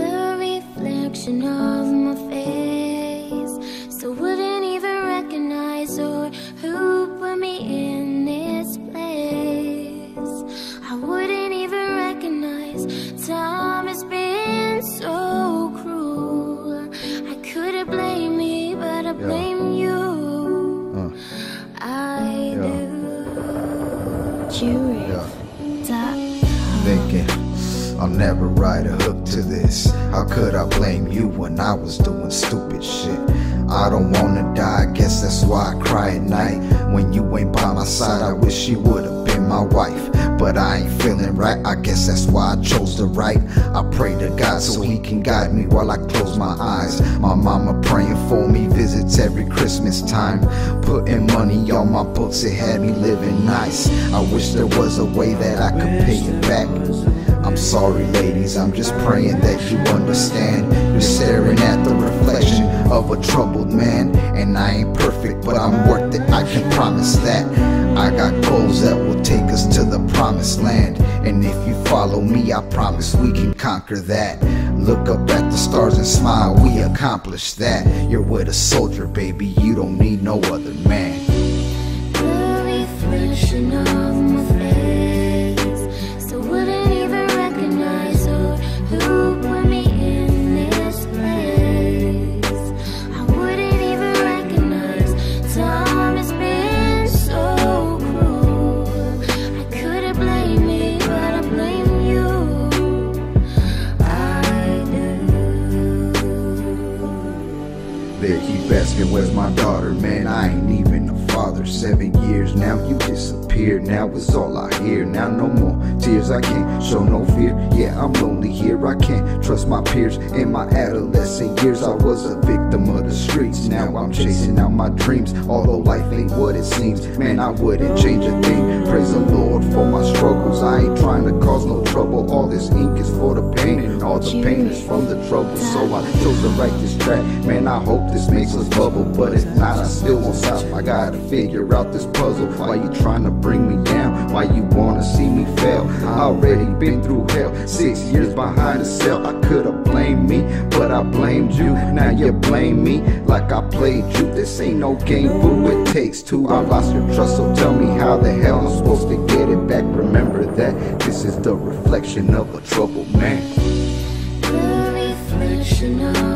The reflection of my face. So wouldn't even recognize or who put me in this place. I wouldn't even recognize time has been so cruel. I couldn't blame me but I blame you. I do. Yeah. Dot thinking I'll never write a hook to this. How could I blame you when I was doing stupid shit? I don't wanna die, guess that's why I cry at night. When you ain't by my side, I wish she would've been my wife. But I ain't feeling right, I guess that's why I chose to write. I pray to God so He can guide me while I close my eyes. My mama praying for me, visits every Christmas time. Putting money on my books, it had me living nice. I wish there was a way that I could pay it back. I'm sorry, ladies, I'm just praying that you understand. You're staring at the reflection of a troubled man. And I ain't perfect, but I'm worth it, I can promise that. I got goals that will take us to the promised land. And if you follow me, I promise we can conquer that. Look up at the stars and smile, we accomplished that. You're with a soldier, baby, you don't need no other man. They keep asking, where's my daughter? Man, I ain't even a father. Seven years now, you disappeared. Now it's all I hear. Now no more tears, I can't show no fear. Yeah, I'm lonely here. I can't trust my peers. In my adolescent years, I was a victim of the streets. Now I'm chasing out my dreams. Although life ain't what it seems, man, I wouldn't change a thing. Praise the Lord for my struggles. I ain't trying to cause no trouble. All this ink is for the pain, and all the pain is from the trouble. So I chose to write this track. Man, I hope this makes us bubble, but if not, I still won't stop. I gotta figure out this puzzle. Why you trying to bring me down? Why you wanna see me fail? I already been through hell. Six years behind the cell. I could've blamed me, but I blamed you. Now you blame me like I played you. This ain't no game, boo. It takes two. I lost your trust, so tell me how the hell I'm supposed to that this is the reflection of a troubled man. The reflection of